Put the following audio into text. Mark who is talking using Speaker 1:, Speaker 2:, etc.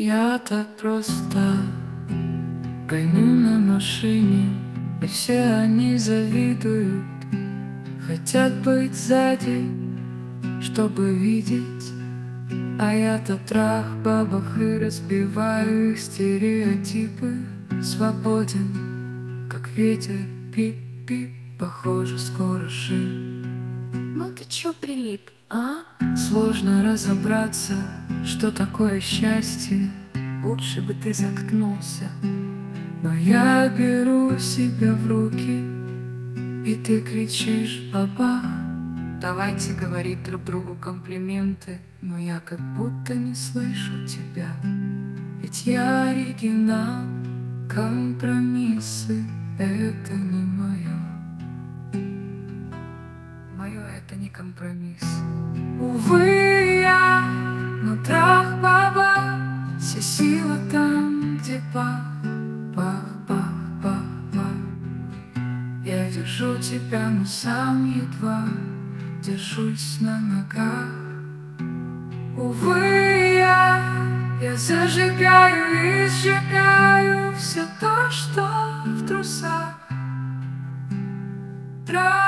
Speaker 1: Я так просто гоню на машине И все они завидуют. Хотят быть сзади, чтобы видеть А я-то трах бабах и разбиваю их стереотипы. Свободен, как ветер, пип-пип Похоже, скоро шип.
Speaker 2: Ну ты чё прилип, а?
Speaker 1: Сложно разобраться, что такое счастье.
Speaker 2: Лучше бы ты заткнулся.
Speaker 1: Но я беру себя в руки И ты кричишь бабах Давайте говорить друг другу комплименты Но я как будто не слышу тебя Ведь я оригинал Компромиссы Это не мое Мое это не компромисс Увы, я но трах баба Вся сила там, где пах, пах, пах, пах, пах Я держу тебя, но сам едва Держусь на ногах. Увы, я, я зажигаю и сжигаю Все то, что в трусах. Трах